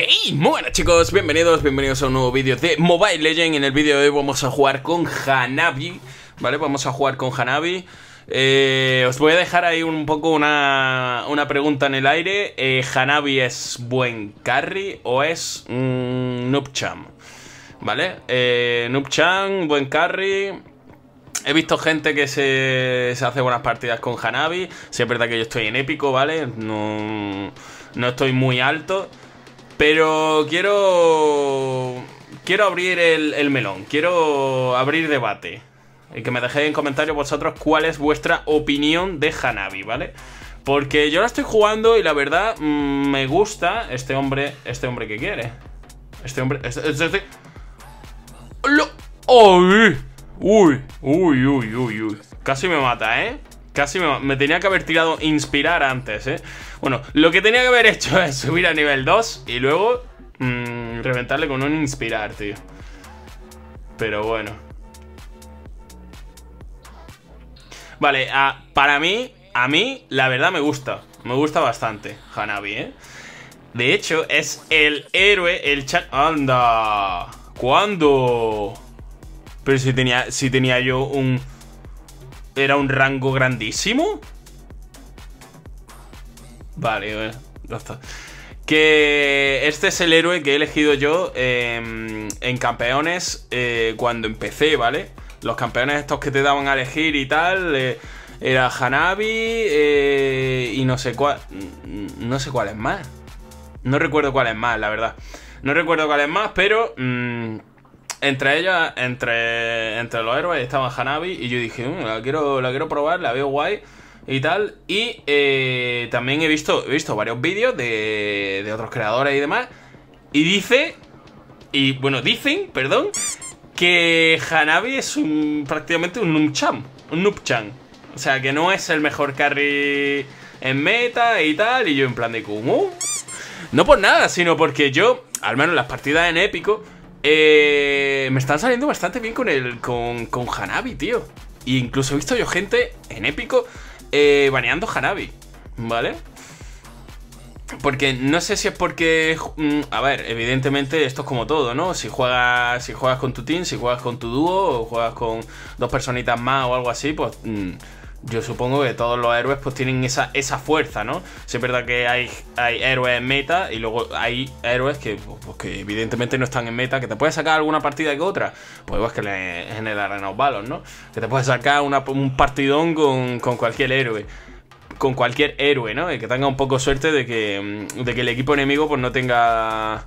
Hey, muy buenas chicos, bienvenidos, bienvenidos a un nuevo vídeo de Mobile Legend En el vídeo de hoy vamos a jugar con Hanabi, ¿vale? Vamos a jugar con Hanabi eh, Os voy a dejar ahí un poco una, una pregunta en el aire eh, ¿Hanabi es buen carry o es mm, Noobcham? ¿Vale? Eh, Noobcham, buen carry He visto gente que se, se, hace buenas partidas con Hanabi. Si es verdad que yo estoy en épico, ¿vale? No, no estoy muy alto. Pero quiero... Quiero abrir el, el melón. Quiero abrir debate. Y que me dejéis en comentarios vosotros cuál es vuestra opinión de Hanabi, ¿vale? Porque yo la estoy jugando y la verdad mmm, me gusta este hombre. Este hombre que quiere. Este hombre. Este. este, este. ¡Lo! ¡Uy! Uy, uy, uy, uy, uy. Casi me mata, ¿eh? Casi me, tenía que haber tirado inspirar antes, ¿eh? Bueno, lo que tenía que haber hecho es subir a nivel 2 y luego mmm, reventarle con un inspirar, tío. Pero bueno. Vale, para mí, a mí, la verdad me gusta. Me gusta bastante Hanabi, ¿eh? De hecho, es el héroe, el chat... ¡Anda! ¿Cuándo? Pero si tenía, si tenía yo un... ¿Era un rango grandísimo? Vale, bueno, ya está. Que este es el héroe que he elegido yo eh, en campeones eh, cuando empecé, ¿vale? Los campeones estos que te daban a elegir y tal... Eh, era Hanabi eh, y no sé cuál... No sé cuál es más. No recuerdo cuál es más, la verdad. No recuerdo cuál es más, pero... Mmm, entre ellas, entre, entre los héroes estaba Hanabi y yo dije, mmm, la, quiero, la quiero probar, la veo guay y tal. Y eh, también he visto, he visto varios vídeos de, de otros creadores y demás. Y dice, y bueno, dicen, perdón, que Hanabi es un, prácticamente un Noobchan, un Noobchan. O sea, que no es el mejor carry en meta y tal. Y yo en plan de ¿cómo? No por nada, sino porque yo, al menos en las partidas en épico, eh, me están saliendo bastante bien con el con, con Hanabi, tío. E incluso he visto yo gente en épico eh, baneando Hanabi, ¿vale? Porque no sé si es porque... A ver, evidentemente esto es como todo, ¿no? Si juegas, si juegas con tu team, si juegas con tu dúo o juegas con dos personitas más o algo así, pues... Yo supongo que todos los héroes pues tienen esa, esa fuerza, ¿no? Si es verdad que hay, hay héroes en meta y luego hay héroes que, pues, que evidentemente no están en meta, que te puedes sacar alguna partida que otra, pues igual que en el Arena of Valor, ¿no? Que te puedes sacar una, un partidón con, con cualquier héroe con cualquier héroe, ¿no? Y que tenga un poco suerte de que, de que el equipo enemigo pues no tenga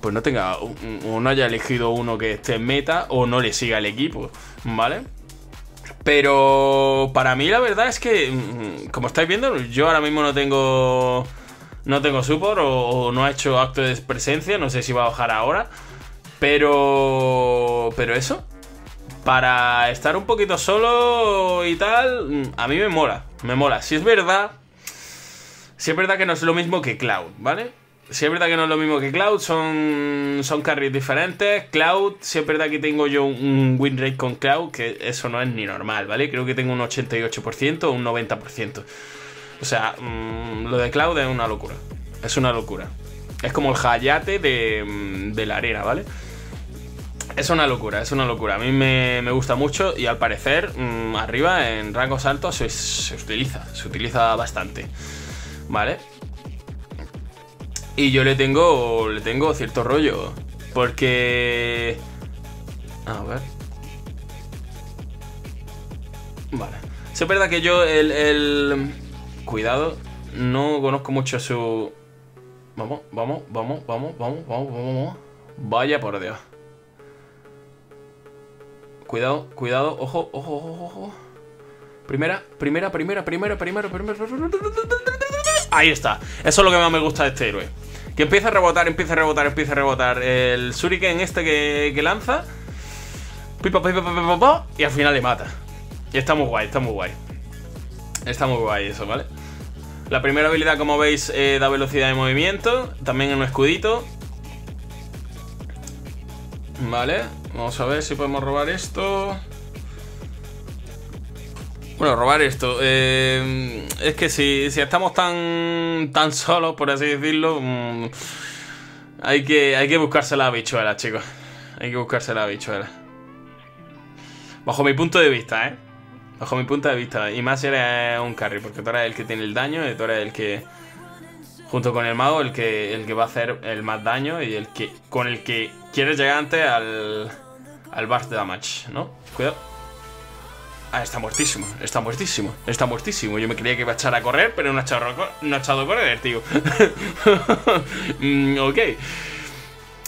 pues no tenga o no haya elegido uno que esté en meta o no le siga el equipo, ¿vale? Pero para mí la verdad es que, como estáis viendo, yo ahora mismo no tengo no tengo support o, no ha hecho acto de presencia, no sé si va a bajar ahora, pero pero eso, para estar un poquito solo y tal, a mí me mola, me mola. Si es verdad, si es verdad que no es lo mismo que Cloud, ¿vale? Si es verdad que no es lo mismo que Cloud, son, son carries diferentes. Cloud, si es verdad que tengo yo un win rate con Cloud, que eso no es ni normal, ¿vale? Creo que tengo un 88% o un 90%. O sea, mmm, lo de Cloud es una locura. Es una locura. Es como el Hayate de, de la arena, ¿vale? Es una locura, es una locura. A mí me, me gusta mucho y al parecer mmm, arriba en rangos altos se, se utiliza, se utiliza bastante. ¿Vale? Y yo le tengo. Le tengo cierto rollo. Porque. A ver. Vale. Si es verdad que yo el, el. Cuidado. No conozco mucho su. Vamos, vamos, vamos, vamos, vamos, vamos, vamos. Vaya por Dios. Cuidado, cuidado, ojo, ojo, ojo, ojo. Primera, primera, primera, primera, primera, primera. Ahí está. Eso es lo que más me gusta de este héroe. Que empieza a rebotar, empieza a rebotar, empieza a rebotar. El Shuriken este que, que lanza. Pipa, pipa, pipa, y al final le mata. Y está muy guay, está muy guay. Está muy guay eso, ¿vale? La primera habilidad, como veis, eh, da velocidad de movimiento. También en un escudito. Vale. Vamos a ver si podemos robar esto. Bueno, robar esto. Eh, es que si, si, estamos tan, tan solos, por así decirlo, mmm, Hay que, hay que buscarse la habichuela, chicos. Hay que buscarse la habichuela. Bajo mi punto de vista, ¿eh? Bajo mi punto de vista. Y más si eres un carry, porque tú eres el que tiene el daño y tú eres el que... Junto con el mago, el que, el que va a hacer el más daño y el que con el que quieres llegar antes al, al burst damage, ¿no? Cuidado. Ah, está muertísimo, está muertísimo, está muertísimo. Yo me creía que iba a echar a correr, pero no ha echado, no ha echado a correr, tío. mm, ok.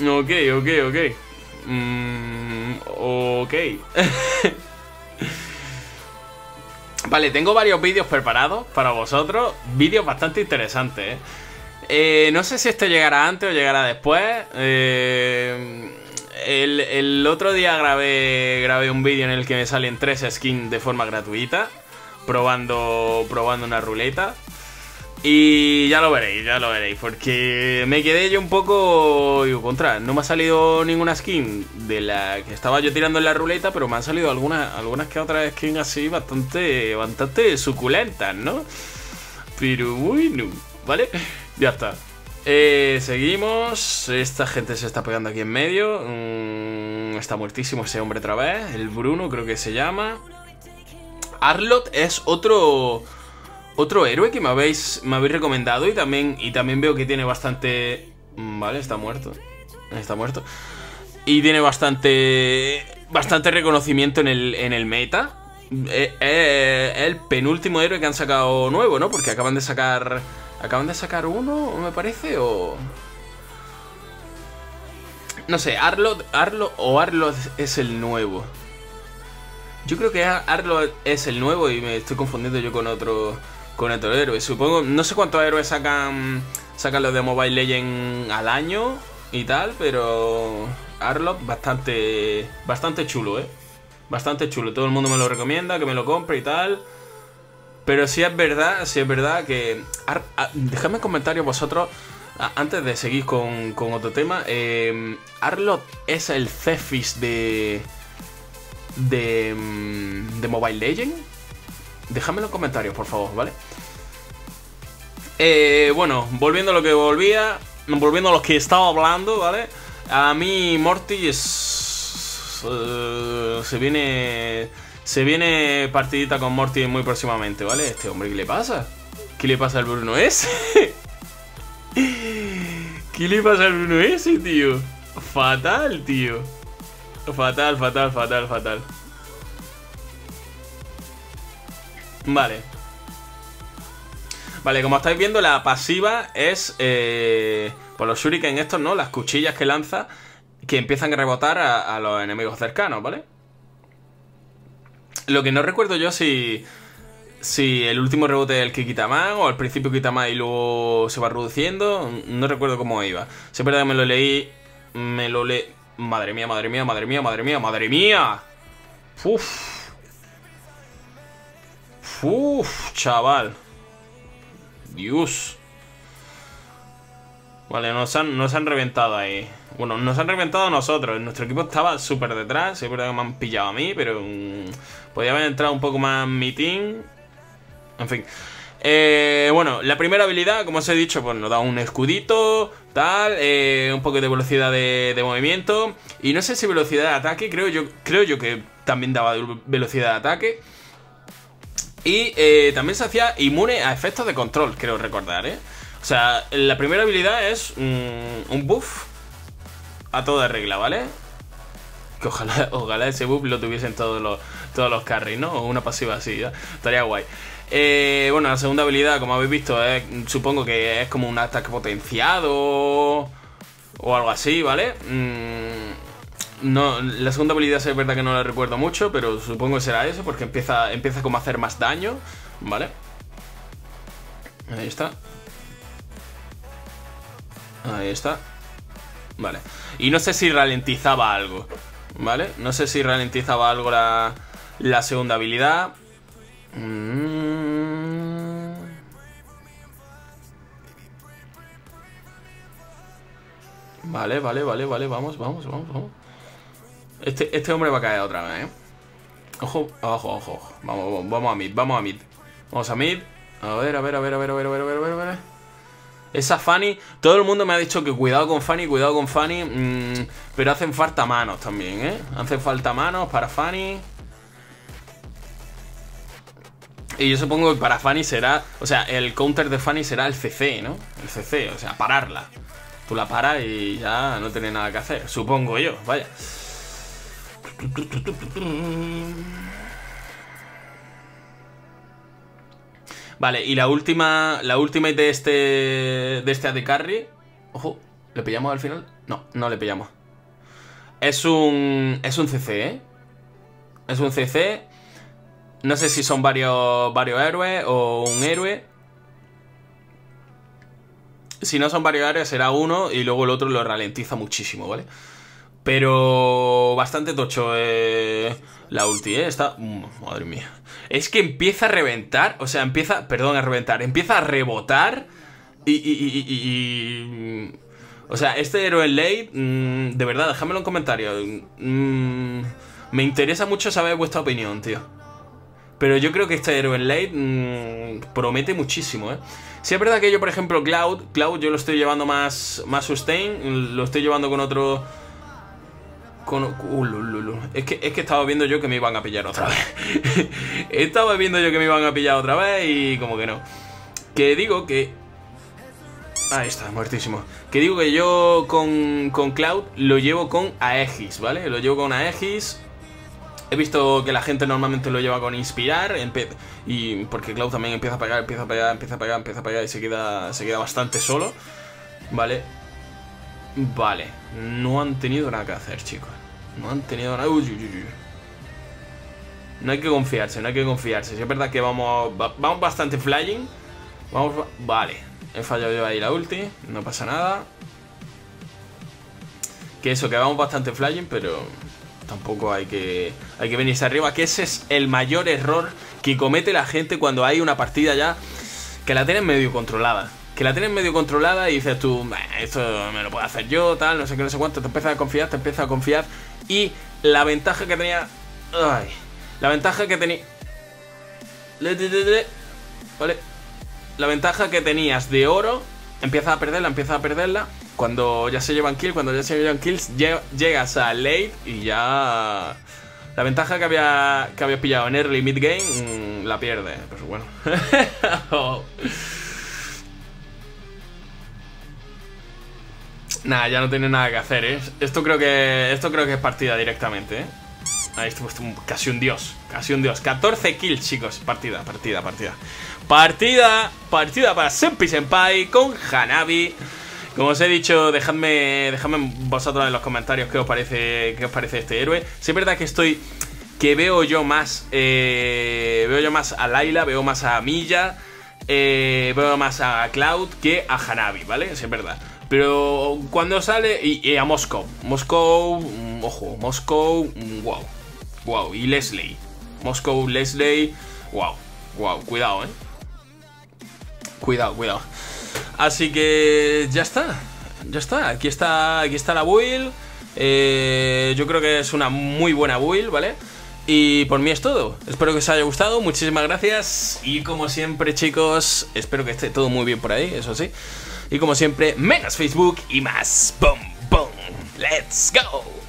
Ok, ok, ok. Mm, ok. vale, tengo varios vídeos preparados para vosotros. Vídeos bastante interesantes, ¿eh? ¿eh? no sé si este llegará antes o llegará después. Eh, el, otro día grabé, grabé un vídeo en el que me salen tres skins de forma gratuita. Probando, probando una ruleta. Y ya lo veréis, ya lo veréis, porque me quedé yo un poco, digo, contra, no me ha salido ninguna skin de la que estaba yo tirando en la ruleta, pero me han salido algunas, algunas que otras skins así bastante, bastante suculentas, ¿no? Pero bueno, ¿vale? Ya está. Eh, seguimos, esta gente se está pegando aquí en medio, mm, está muertísimo ese hombre otra vez, el Bruno creo que se llama. Arlot es otro otro héroe que me habéis, me habéis recomendado y también, y también veo que tiene bastante... Mm, vale, está muerto. Está muerto. Y tiene bastante... Bastante reconocimiento en el, en el meta. Eh, eh, el penúltimo héroe que han sacado nuevo, ¿no? Porque acaban de sacar... Acaban de sacar uno, me parece, o... No sé, Arlot, Arlo o Arlot es el nuevo. Yo creo que Arlot es el nuevo y me estoy confundiendo yo con otro con otro héroe. Supongo, no sé cuántos héroes sacan, sacan los de Mobile Legends al año y tal, pero Arlok bastante, bastante chulo, ¿eh? Bastante chulo. Todo el mundo me lo recomienda, que me lo compre y tal. Pero sí es verdad, sí es verdad que... dejadme en comentarios vosotros, antes de seguir con, otro tema, eh, Arlot es el Cephis de... De, de Mobile Legends. Dejadme en los comentarios, por favor, ¿vale? Eh, bueno, volviendo a lo que volvía, volviendo a lo que estaba hablando, ¿vale? A mí Morty es, eh, se viene se viene partidita con Morty muy próximamente, ¿vale? Este hombre, ¿qué le pasa? ¿Qué le pasa al Bruno ese? ¿Qué le pasa al Bruno ese, tío? Fatal, tío. Fatal, fatal, fatal, fatal. Vale. Vale, como estáis viendo, la pasiva es eh, por los shuriken estos, ¿no? Las cuchillas que lanza que empiezan a rebotar a, los enemigos cercanos, ¿vale? Lo que no recuerdo yo si si el último rebote es el que quita más o al principio quita más y luego se va reduciendo. No recuerdo cómo iba. Si es verdad que me lo leí. Me lo leí. Madre mía, madre mía, madre mía, madre mía, madre mía. Uf. Uf, chaval. Dios. Vale, nos han, han reventado ahí. Bueno, nos han reventado a nosotros. Nuestro equipo estaba súper detrás. Siempre que me han pillado a mí, pero... Mm, podía haber entrado un poco más mi team. En fin. Eh, bueno, la primera habilidad, como os he dicho, pues nos da un escudito, tal, eh, un poco de velocidad de, de, movimiento. Y no sé si velocidad de ataque, creo yo, creo yo que también daba velocidad de ataque. Y eh, también se hacía inmune a efectos de control, creo recordar, ¿eh? O sea, la primera habilidad es un buff a toda regla, ¿vale? Que ojalá, ojalá ese buff lo tuviesen todos los, todos los carries, ¿no? O una pasiva así, ¿ya? Estaría guay. Eh, bueno, la segunda habilidad, como habéis visto, supongo que es como un ataque potenciado o algo así, ¿vale? Mmm no, la segunda habilidad es verdad que no la recuerdo mucho, pero supongo que será eso, porque empieza, empieza como a hacer más daño, ¿vale? Ahí está. Ahí está. Vale. Y no sé si ralentizaba algo, ¿vale? No sé si ralentizaba algo la, la segunda habilidad. Mm. Vale, vale, vale, vale, vamos, vamos, vamos, vamos. Este, este hombre va a caer otra vez, ¿eh? Ojo, ojo, ojo. Vamos, vamos a mid, vamos a mid. Vamos a mid. A ver, a ver, a ver, a ver, a ver, a ver, a ver. Esa Fanny, todo el mundo me ha dicho que cuidado con Fanny, cuidado con Fanny, mm, pero hacen falta manos también, ¿eh? Hacen falta manos para Fanny. Y yo supongo que para Fanny será, o sea, el counter de Fanny será el CC, ¿no? El CC, o sea, pararla. Tú la paras y ya no tienes nada que hacer, supongo yo, vaya. Vale, y la última. La última de este. De este AD Carry. Ojo, ¿le pillamos al final? No, no le pillamos. Es un. Es un CC, ¿eh? Es un CC. No sé si son varios, varios héroes o un héroe. Si no son varios héroes, será uno y luego el otro lo ralentiza muchísimo, ¿vale? Pero bastante tocho eh, la ulti, ¿eh? Está... Mm, madre mía. Es que empieza a reventar, o sea, empieza... Perdón, a reventar. Empieza a rebotar y... y, o sea, este héroe en late, mm, de verdad, déjamelo en comentarios. Mm, me interesa mucho saber vuestra opinión, tío. Pero yo creo que este héroe en late promete muchísimo, ¿eh? Si es verdad que yo, por ejemplo, Cloud, Cloud yo lo estoy llevando más, más sustain, lo estoy llevando con otro Uh, es, que, es que estaba viendo yo que me iban a pillar otra vez. estaba viendo yo que me iban a pillar otra vez y como que no. Que digo que... Ahí está, muertísimo. Que digo que yo con, con Cloud lo llevo con Aegis, ¿vale? Lo llevo con Aegis. He visto que la gente normalmente lo lleva con Inspirar. Y porque Cloud también empieza a pegar, empieza a pegar, empieza a pegar, empieza a pegar y se queda, se queda bastante solo. ¿Vale? Vale. No han tenido nada que hacer, chicos. No han tenido nada... No hay que confiarse, no hay que confiarse. Si es verdad que vamos, vamos bastante flying. Vamos... Vale. He fallado yo ahí la ulti. No pasa nada. Que eso, que vamos bastante flying, pero tampoco hay que, hay que venirse arriba. Que ese es el mayor error que comete la gente cuando hay una partida ya que la tienen medio controlada que la tienes medio controlada y dices tú, esto me lo puedo hacer yo, tal, no sé qué, no sé cuánto, te empiezas a confiar, te empiezas a confiar y la ventaja que tenía... La ventaja que tenía... Vale. La ventaja que tenías de oro, empiezas a perderla, empiezas a perderla. Cuando ya se llevan kills, cuando ya se llevan kills, llegas a late y ya... La ventaja que había, que había pillado en early mid game, mm, la pierde. Pues bueno. Nada, ya no tiene nada que hacer, ¿eh? Esto creo que, esto creo que es partida directamente, ¿eh? Ahí está, casi un dios, casi un dios 14 kills, chicos, partida, partida, partida Partida, partida para Senpi Senpai con Hanabi Como os he dicho, dejadme, dejadme vosotros en los comentarios qué os parece, qué os parece este héroe Si es verdad que estoy, que veo yo más, eh, veo yo más a Laila, veo más a Milla eh, Veo más a Cloud que a Hanabi, ¿vale? Si es verdad pero cuando sale. Y, a Moscow. Moscow. Mm, ojo, Moscow. Wow. Wow. Y Leslie. Moscow, Leslie. Wow. Wow. Cuidado, eh. Cuidado, cuidado. Así que ya está. Ya está. Aquí está. Aquí está la build. Eh, yo creo que es una muy buena build, ¿vale? Y por mí es todo. Espero que os haya gustado. Muchísimas gracias. Y como siempre, chicos, espero que esté todo muy bien por ahí, eso sí. Y como siempre, menos Facebook y más. ¡Bum, boom! ¡Let's go!